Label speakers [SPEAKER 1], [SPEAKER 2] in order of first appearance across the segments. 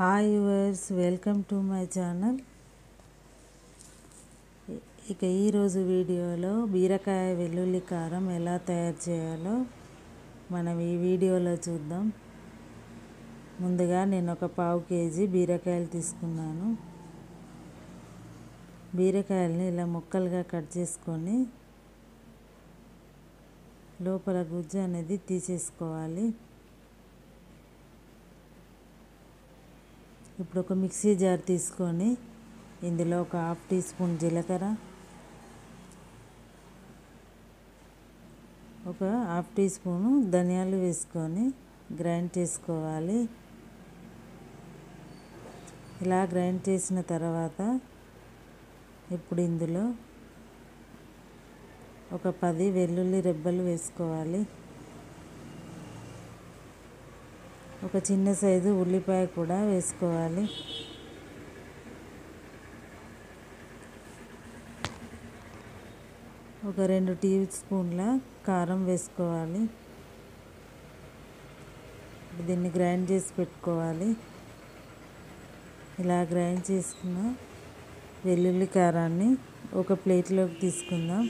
[SPEAKER 1] Hi viewers welcome to my channel ఇక ఈరోజు వీడియోలో బీరకాయ వెల్లుల్లి కారం ఎలా తయారు చేయాలో మనం ఈ వీడియోలో చూద్దాం. ముందుగా నేను ఒక పావు కేజీ బీరకాయలు తీసుకున్నాను. బీరకాయలని ఇలా ముక్కలుగా కట్ చేసుకొని లోపల గుజ్జు అనేది తీసేసుకోవాలి. ఇప్పుడు ఒక మిక్సీ జార్ తీసుకొని ఇందులో ఒక హాఫ్ టీ స్పూన్ జీలకర్ర ఒక హాఫ్ టీ స్పూను ధనియాలు వేసుకొని గ్రైండ్ చేసుకోవాలి. ఇలా గ్రైండ్ చేసిన తర్వాత ఇప్పుడు ఇందులో ఒక పది వెల్లుల్లి రెబ్బలు వేసుకోవాలి. ఒక చిన్న సైజు ఉల్లిపాయ కూడా వేసుకోవాలి. ఒక రెండు టీ స్పూన్ల కారం వేసుకోవాలి. దీన్ని గ్రైండ్ చేసి పెట్టుకోవాలి. ఇలా గ్రైండ్ చేసుకున్న వెల్లుల్లి కారాన్ని ఒక ప్లేట్లోకి తీసుకుందాం.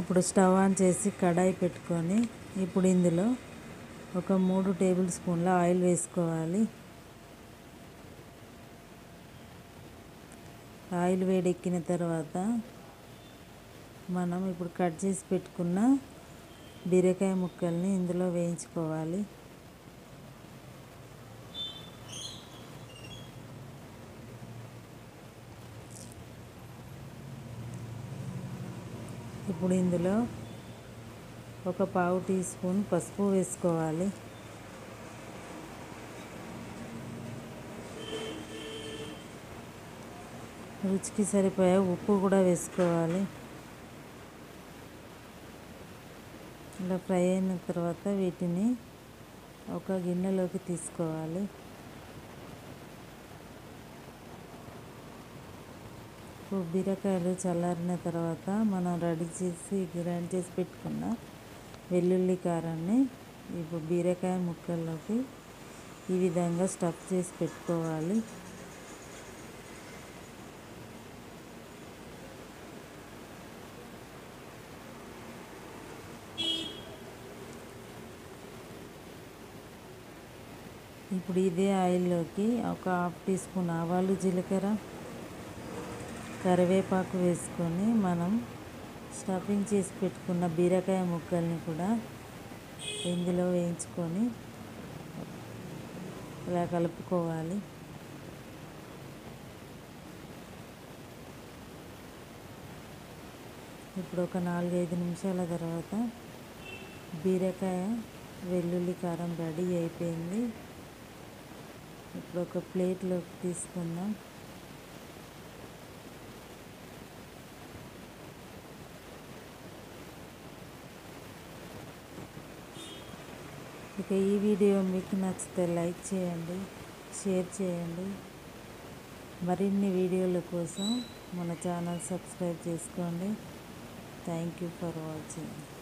[SPEAKER 1] ఇప్పుడు స్టవ్ ఆన్ చేసి కడాయి పెట్టుకొని ఇప్పుడు ఇందులో ఒక మూడు టేబుల్ స్పూన్ల ఆయిల్ వేసుకోవాలి. ఆయిల్ వేడెక్కిన తర్వాత మనం ఇప్పుడు కట్ చేసి పెట్టుకున్న బీరకాయ ముక్కల్ని ఇందులో వేయించుకోవాలి. ఇప్పుడు ఇందులో ఒక పావు టీ స్పూన్ పసుపు వేసుకోవాలి. రుచికి సరిపోయే ఉప్పు కూడా వేసుకోవాలి. ఇలా ఫ్రై అయిన తర్వాత వీటిని ఒక గిన్నెలోకి తీసుకోవాలి. బీరకాయలు చల్లారిన తర్వాత మనం రెడీ చేసి గ్రైండ్ చేసి పెట్టుకున్న వెల్లుల్లి కారాన్ని ఇప్పుడు బీరకాయ ముక్కల్లోకి ఈ విధంగా స్టఫ్ చేసి పెట్టుకోవాలి. ఇప్పుడు ఇదే ఆయిల్లోకి ఒక హాఫ్ టీ స్పూన్ ఆవాలు జీలకర్ర కరివేపాకు వేసుకొని మనం స్టఫింగ్ చేసి పెట్టుకున్న బీరకాయ ముక్కల్ని కూడా ఇందులో వేయించుకొని ఇలా కలుపుకోవాలి. ఇప్పుడు ఒక నాలుగైదు నిమిషాల తర్వాత బీరకాయ వెల్లుల్లి కారం రెడీ అయిపోయింది. ఇప్పుడు ఒక ప్లేట్లోకి తీసుకుందాం. ఇక ఈ వీడియో మీకు నచ్చితే లైక్ చేయండి షేర్ చేయండి. మరిన్ని వీడియోల కోసం మన ఛానల్ సబ్స్క్రైబ్ చేసుకోండి. Thank you for watching